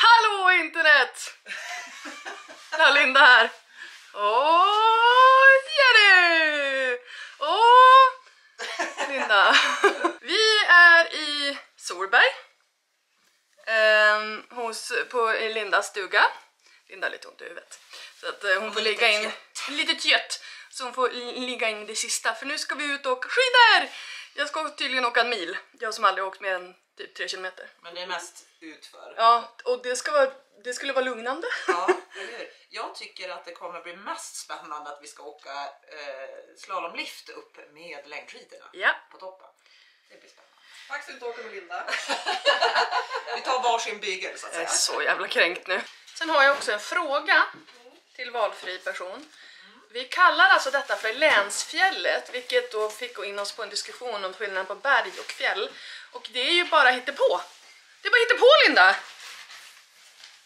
Hallå internet! Ja, Linda här. Åh, Jenny! Åh, Linda. Vi är i Solberg. Ehm, hos, på Lindas stuga. Linda har lite ont i huvudet. Så att eh, hon får ligga in lite trött. Så hon får li- ligga in det sista. För nu ska vi ut och åka skidor! Jag ska tydligen åka en mil. Jag som aldrig åkt mer än typ 3 kilometer. Men det är mest utför. Ja, och det, ska vara, det skulle vara lugnande. Ja, eller hur? Jag tycker att det kommer bli mest spännande att vi ska åka eh, slalomlift upp med längdskidorna Ja. på toppen. Det blir spännande. Tack så mycket åka med Linda. Vi tar varsin bygel så att Jag är säga. så jävla kränkt nu. Sen har jag också en fråga till valfri person. Vi kallar alltså detta för länsfjället, vilket då fick in oss på en diskussion om skillnaden på berg och fjäll. Och det är ju bara hittepå. Det är bara hittepå Linda!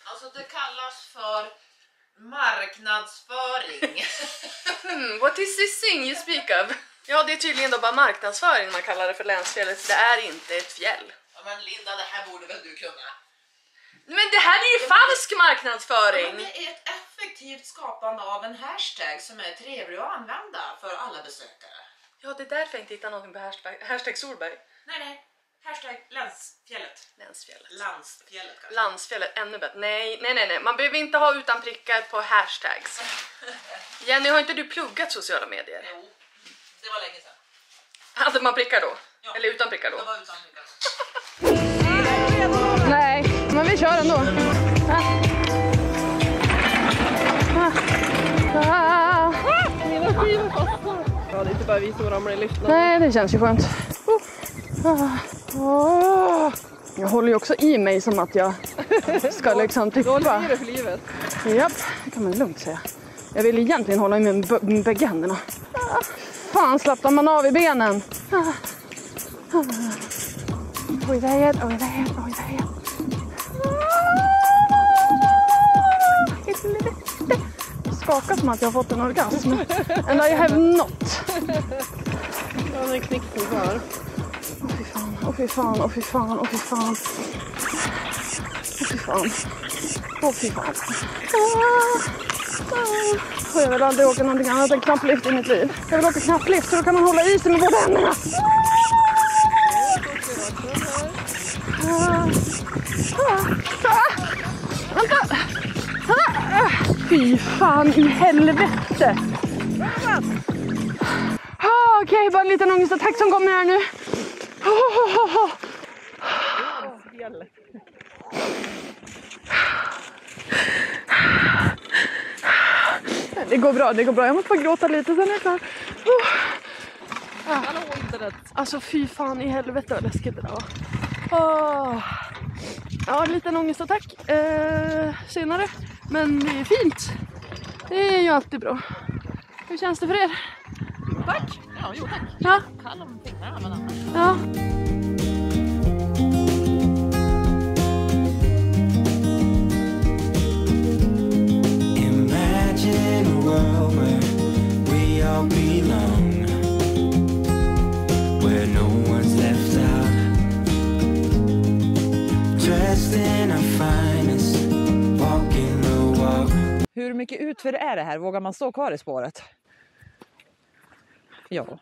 Alltså det kallas för marknadsföring. Hmm, what is this thing you speak of? Ja, det är tydligen då bara marknadsföring man kallar det för länsfjället. Det är inte ett fjäll. ja, men Linda, det här borde väl du kunna? Men det här är ju falsk Men marknadsföring! det är ett effektivt skapande av en hashtag som är trevlig att använda för alla besökare. Ja, det är därför jag inte hittar någonting på hashtag, hashtag Solberg. Nej, nej. Hashtag länsfjället. Länsfjället. Landsfjället kanske. Landsfjället, ännu bättre. Nej, nej, nej, nej. Man behöver inte ha utan prickar på hashtags. Jenny, har inte du pluggat sociala medier? Jo, det var länge sedan. Hade man prickar då? Ja. Eller utan prickar Det då? var utan lycka. Nej, men vi kör ändå. Ja, det är inte bara vi som ramlar i lyften. Nej, det känns ju skönt. Jag håller ju också i mig som att jag ska liksom Du håller tippa. i det för livet. Japp, det kan man lugnt säga. Jag vill egentligen hålla i mig med bägge händerna. Fan slappnar man av i benen. Oj, väget, oj, väget, oj, väget. Jag skakar som att jag har fått en orgasm. And I have not. Ja, den är knäckt kvar. Åh fy fan, åh fy fan, åh fy fan, åh fy fan. Åh fy fan. Åh fy fan. Ah, ah. Jag vill aldrig åka någonting annat än knapplift i mitt liv. Jag vill åka knapplift för då kan man hålla i sig med båda händerna. Ah, ah. Fy fan i helvete! Oh, Okej, bara en liten ångestattack som kommer här nu. Oh, oh, oh. Det går bra, det går bra. Jag måste bara gråta lite, sen är jag klar. Oh. Hallå internet! Alltså fy fan i helvete vad läskigt det där var. Oh. Ja, en liten ångestattack eh, senare. Men det är fint. Det är ju alltid bra. Hur känns det för er? Tack! Ja, jo tack. Ja, Kall om fingrarna men annars. ja. Imagine mycket utför är det här? Vågar man stå kvar i spåret? Ja.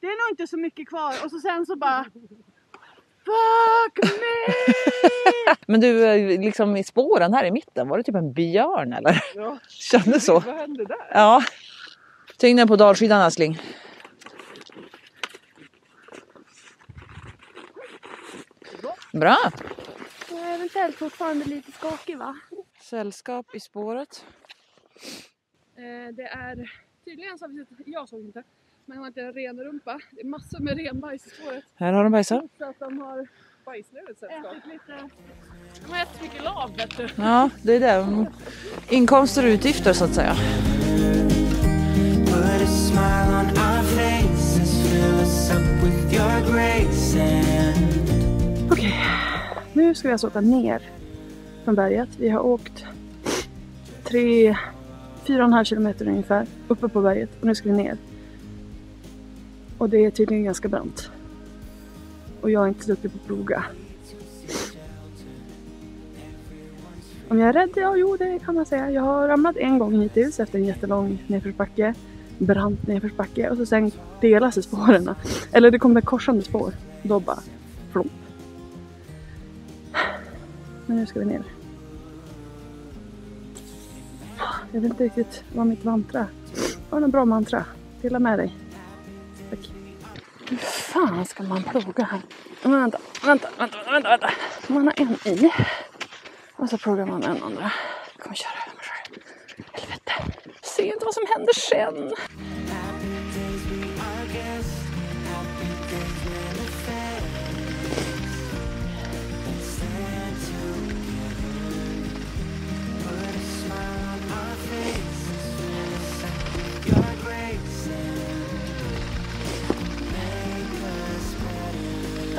Det är nog inte så mycket kvar och så sen så bara Fuck me! Men du, eh, liksom i spåren här i mitten, var det typ en björn eller? Ja. Kändes så. Vad hände där? Ja. Tyngden på dalskidan älskling. Bra. Jag är eventuellt fortfarande lite skakig va? Sällskap i spåret. Eh, det är tydligen så har vi sett, jag såg inte, men har inte en ren rumpa. Det är massor med renbajs i spåret. Här har de bajsat. Så att de har Bajsnödigt sällskap. ätit lite, de har ätit mycket lav vet du. Ja, det är det. Inkomster och utgifter så att säga. Put a smile on our faces, fill us up with your grace and Okej, nu ska vi alltså åka ner från berget. Vi har åkt tre, fyra och en halv kilometer ungefär uppe på berget och nu ska vi ner. Och det är tydligen ganska brant. Och jag är inte så duktig på att ploga. Om jag är rädd? Ja, jo det kan man säga. Jag har ramlat en gång hittills efter en jättelång nedförsbacke. Brant nedförsbacke och så sen delas i spåren. Eller det kommer korsande spår. Då bara flomp. Men nu ska vi ner. Jag vet inte riktigt vad mitt mantra Har du en bra mantra? Dela med dig. Hur fan ska man ploga här? Vänta, vänta, vänta, vänta, vänta. Man har en i. Och så plogar man den andra. Jag kommer köra över mig själv. Helvete. Ser inte vad som händer sen.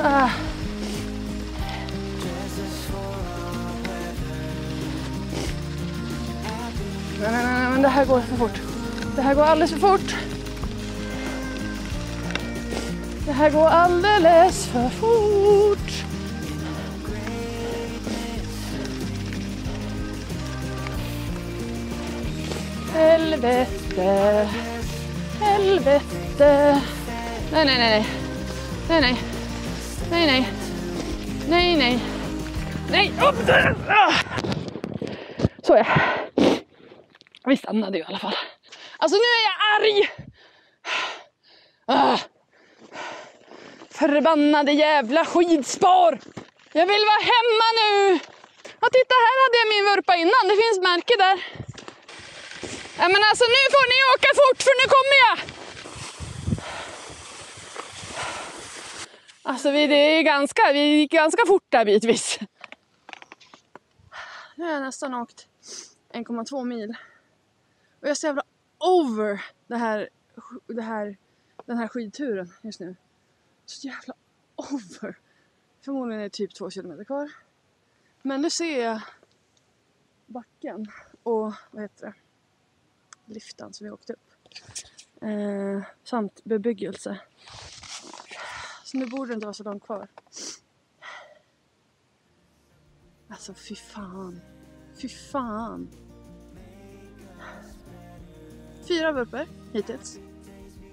Ah. Nej, nej, nej, men det här går för fort. Det här går alldeles för fort. Det här går alldeles för fort. Helvete. Helvete. Nej, nej, nej, nej. Nej, nej. Nej, nej. Nej, nej. Upp där! Så ja. Vi stannade ju i alla fall. Alltså nu är jag arg! Ah. Förbannade jävla skidspår! Jag vill vara hemma nu! Ja, titta här hade jag min vurpa innan. Det finns märke där. Ja, men alltså nu får ni åka fort för nu kommer jag! Alltså vi, det är ganska, vi gick ganska fort där bitvis. Nu har jag nästan åkt 1,2 mil. Och jag är så jävla over det här, det här, den här skidturen just nu. Så jävla over. Förmodligen är det typ två kilometer kvar. Men nu ser jag backen och vad heter det? Liften som vi åkte upp. Eh, samt bebyggelse. Så nu borde det inte vara så långt kvar. Alltså fy fan. Fy fan. Fyra vurpor hittills.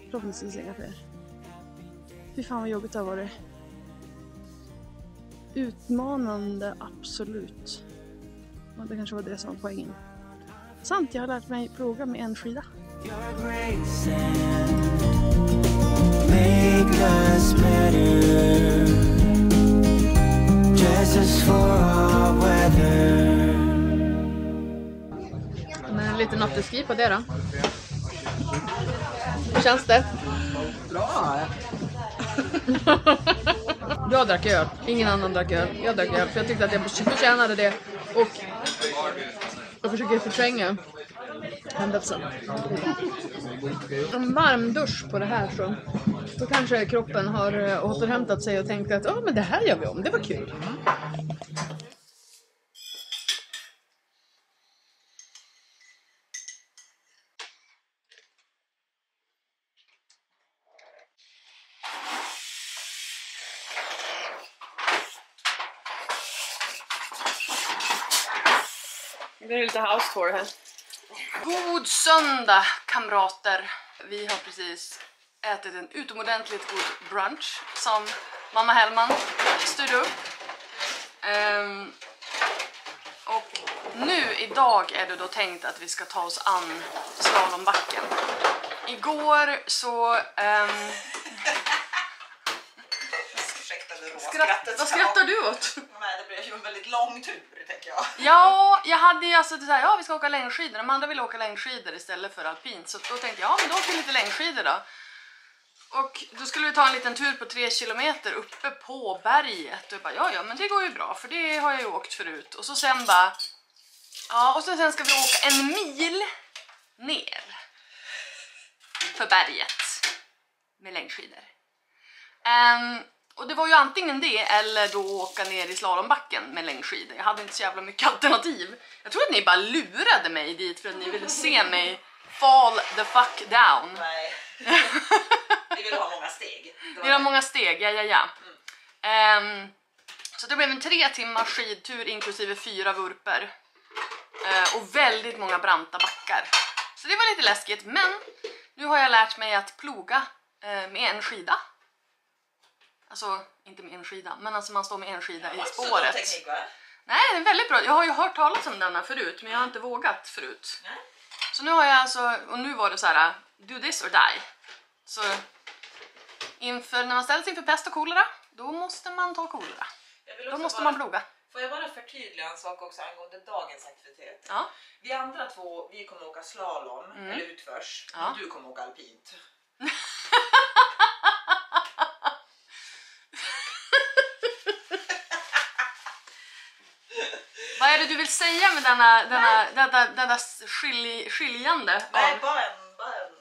Förhoppningsvis inga fler. Fy fan vad jobbigt det har varit. Utmanande, absolut. Och det kanske var det som var poängen. Sant, jag har lärt mig ploga med en skida. Make us better. For weather. Men en liten afterski på det då. Hur känns det? Bra! Jag drack öl, ingen annan drack öl. Jag drack öl för jag tyckte att jag förtjänade det och jag försöker förtränga händelsen. En varm dusch på det här så då kanske kroppen har eh, återhämtat sig och tänkt att ja men det här gör vi om, det var kul. Det blir lite house tour här. God söndag kamrater! Vi har precis ätit en utomordentligt god brunch som mamma Hellman styrde upp. Ehm, och nu idag är det då tänkt att vi ska ta oss an slalombacken. Igår så... Ursäkta det råa skratt, vad skrattar du åt? Ju en väldigt lång tur, tänker jag. Ja, jag hade ju alltså typ det här, ja vi ska åka längdskidor. De andra ville åka längdskidor istället för alpint. Så då tänkte jag, ja men då åker vi lite längdskidor då. Och då skulle vi ta en liten tur på tre kilometer uppe på berget. Och jag bara, ja ja men det går ju bra för det har jag ju åkt förut. Och så sen bara, ja och så sen ska vi åka en mil ner för berget med längdskidor. Um, och det var ju antingen det eller då åka ner i slalombacken med längdskidor. Jag hade inte så jävla mycket alternativ. Jag tror att ni bara lurade mig dit för att ni ville se mig fall the fuck down. Nej. Vi vill ha många steg. Det var det. många steg, ja ja ja. Ehm, så det blev en tre timmars skidtur inklusive fyra vurper. Eh, och väldigt många branta backar. Så det var lite läskigt, men nu har jag lärt mig att ploga eh, med en skida. Alltså, inte med en skida, men alltså man står med en skida i spåret. teknik, va? Nej, det är väldigt bra. Jag har ju hört talas om denna förut, men jag har inte vågat förut. Nej. Så nu har jag alltså, och nu var det så här, do this or die. Så inför, när man ställs inför pest och kolera, då måste man ta kolera. Då måste bara, man ploga. Får jag bara förtydliga en sak också angående dagens aktivitet? Ja. Vi andra två, vi kommer åka slalom eller utförs. Mm. Ja. Du kommer åka alpint. Vad är det du vill säga med denna, denna, denna, denna skilj, skiljande? Nej, bara en, bara en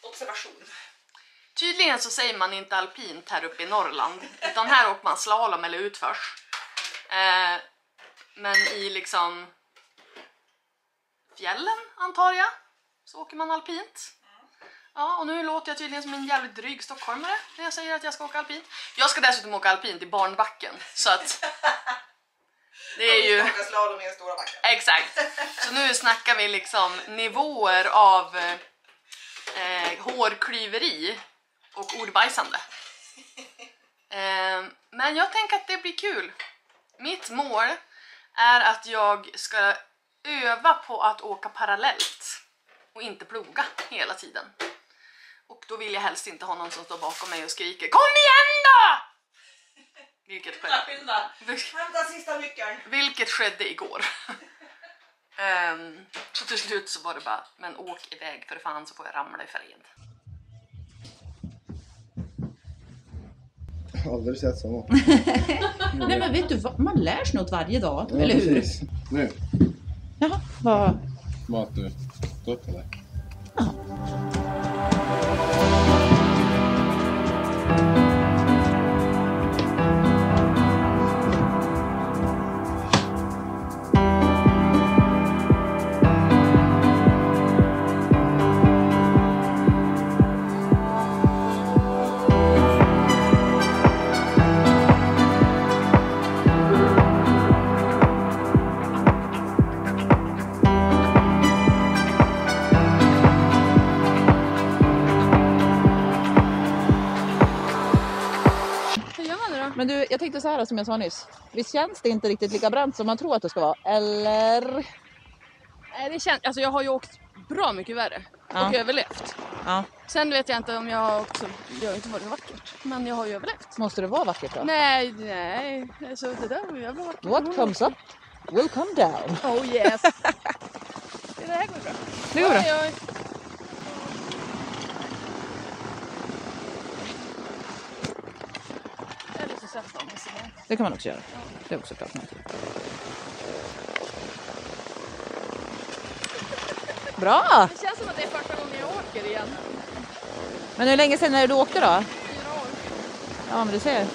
observation. tydligen så säger man inte alpint här uppe i Norrland, utan här åker man slalom eller utförs. Eh, men i liksom fjällen, antar jag, så åker man alpint. Ja, och nu låter jag tydligen som en jävligt dryg stockholmare när jag säger att jag ska åka alpint. Jag ska dessutom åka alpint i barnbacken, så att det är ju... Slalom i en stora backen. Exakt. Så nu snackar vi liksom nivåer av eh, hårklyveri och ordbajsande. Eh, men jag tänker att det blir kul. Mitt mål är att jag ska öva på att åka parallellt och inte ploga hela tiden. Och då vill jag helst inte ha någon som står bakom mig och skriker Kom igen då! Vilket skedde. Skynda! Hämta sista nyckeln. Vilket skedde igår. Ehm, så till slut så var det bara, men åk iväg för fan så får jag ramla i fred. Aldrig sett såna. Nej men vet du vad, man lär sig något varje dag, Ja, eller hur? precis. Nu, Jaha, vad... att du stått Men du, jag tänkte så här som jag sa nyss. Visst känns det inte riktigt lika brant som man tror att det ska vara? Eller? Nej, det känns, alltså jag har ju åkt bra mycket värre Ja. och överlevt. Ja. Sen vet jag inte om jag har också, det har inte varit så vackert, men jag har ju överlevt. Måste det vara vackert då? Nej, nej, alltså det där var ju vackert. What comes up will come down. Oh yes! det här går bra. Det går bra. Oj, oj. Man sig ner. Det kan man också göra. Det är också klart. Bra! Det känns som att det är första gången jag åker igen. Men hur länge sedan är det du åkte då? Fyra år. Ja, men du ser.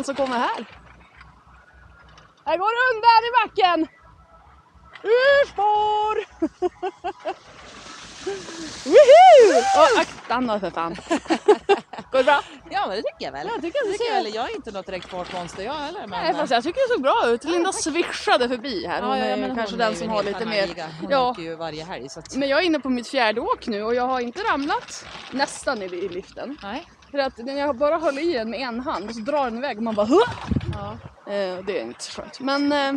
Vem som kommer här. Här går hundar i backen. Urspår! Woohoo! Oh, akta Anna för fan. Går det bra? Ja, men det tycker jag väl. Jag tycker det det ser- jag väl. Jag är inte något direkt fartmonster jag heller. Men... Nej fast jag tycker det såg bra ut. Linda svischade förbi här. Hon är men kanske hon den är som har lite mer... Hon Ja. åker ju varje helg. Så att... Men jag är inne på mitt fjärde åk nu och jag har inte ramlat nästan i, i liften. Nej. För att när jag bara höll i den med en hand och så drar den iväg och man bara Hå! Ja. Eh, det är inte så skönt. Men eh,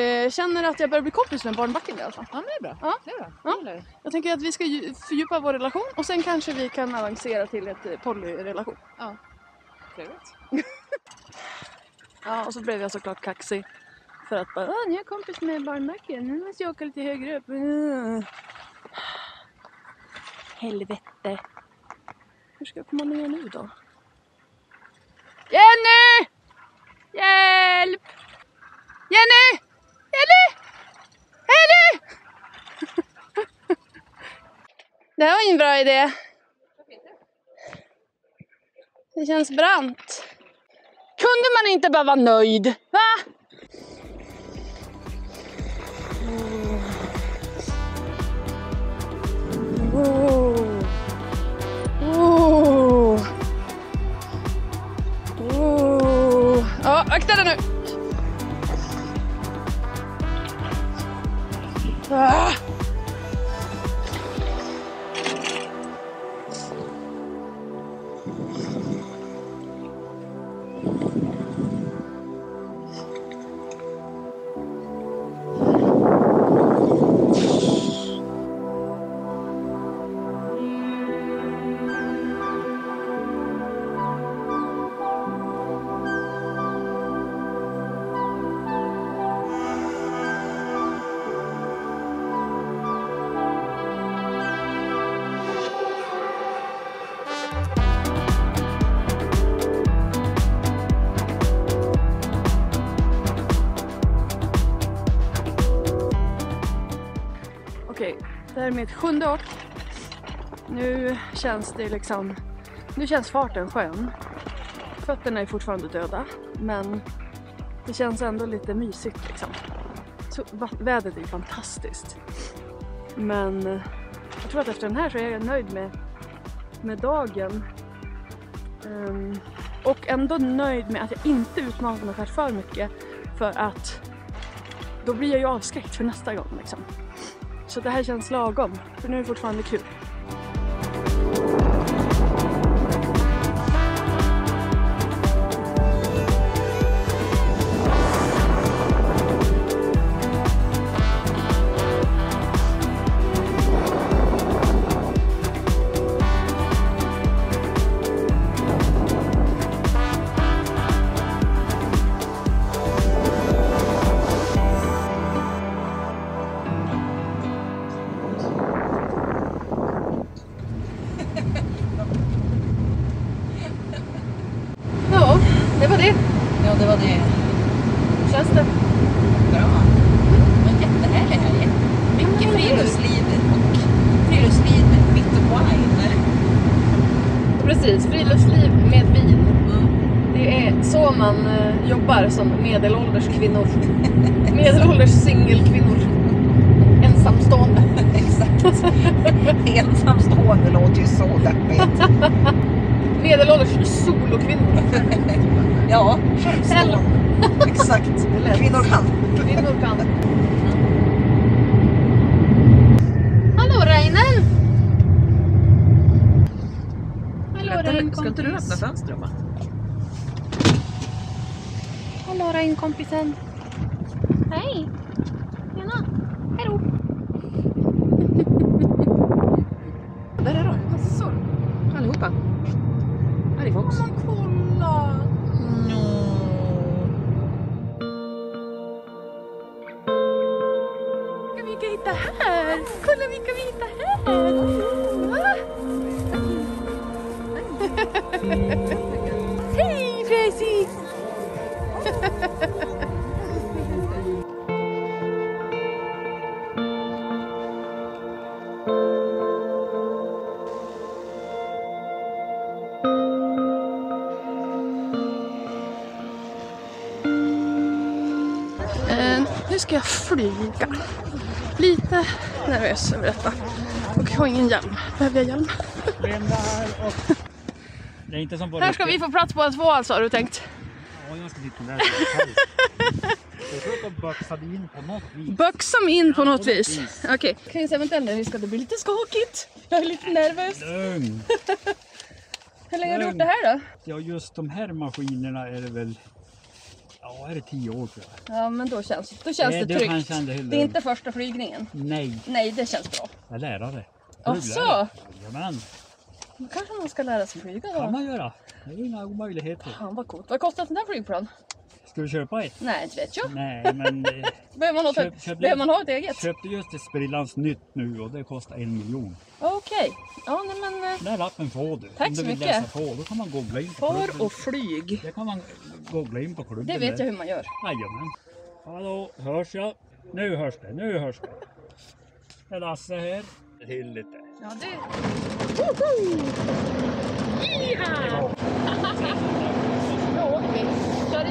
eh, känner att jag börjar bli kompis med barnbacken i alla fall. ja, men det är bra. Ja. Det är bra. Ja. Det gillar vi. Jag tänker att vi ska ju- fördjupa vår relation och sen kanske vi kan avancera till ett eh, polyrelation. Trevligt. Ja, och så blev jag såklart kaxig. För att bara, "Åh, ni är kompis med barnbacken, nu måste jag åka lite högre upp. Helvete. Hur ska jag komma ner nu då? Jenny! Hjälp! Jenny! Jenny! Jenny! Det här var ingen bra idé. Det känns brant. Kunde man inte bara vara nöjd? Va? Akta dig nu! Ah. Mitt sjunde år. Nu känns det liksom... Nu känns farten skön. Fötterna är fortfarande döda, men det känns ändå lite mysigt liksom. Så, va- vädret är ju fantastiskt. Men eh, jag tror att efter den här så är jag nöjd med, med dagen. Um, och ändå nöjd med att jag inte utmanar mig själv för mycket för att då blir jag ju avskräckt för nästa gång liksom. Så det här känns lagom, för nu är det fortfarande kul. Fönstret va? Hallå Rein kompisen. Hej! Tjena! Hejdå! Där är de. Massor. Allihopa. Här är Fox. Men kolla! Vilka vi kan hitta här! Kolla vilka vi hittar här! Hej Fräsig! Eh, nu ska jag flyga. Lite nervös över detta. Och jag har ingen hjälm. Behöver jag hjälm? Det är inte som på Här ska vi få plats båda två alltså har du tänkt? Ja, jag ska sitta där. Jag att de böxade in på något vis. Böxa mig in på Ja, något vis. vis. Okej. Kan jag säga eventuellt när vi ska det bli lite skakigt. Jag är lite nervös. Lugn! Hur länge har du gjort det här då? Ja, just de här maskinerna är det väl... Ja, är det tio år tror jag? Ja men då känns, då känns Nej, det tryggt. dig Det är inte första flygningen. Nej, Nej det känns bra. jag är lärare. Flyglärare. Jajamän, Då kanske man ska lära sig flyga kan då. man göra. Det är inga omöjligheter. Fan vad coolt. Vad kostar ett sånt där flygplan? Ska du köpa ett? Nej, inte vet jag. Nej, men eh, Behöver man ha, Köp- köp behöver det. man ha ett eget? köpte just ett sprillans nytt nu och det kostar en miljon. Okej. Ja, nej men... eh, Den här lappen får du. Tack Om så du vill mycket. läsa på, då kan man googla in på Far klubben. och flyg. Det kan man googla in på klubben. Det vet där. jag hur man gör. Jajamän. Hallå, hörs jag? Nu hörs det, nu hörs det. Det är Lasse här. Till lite. Ja, det... Då åker vi. Kör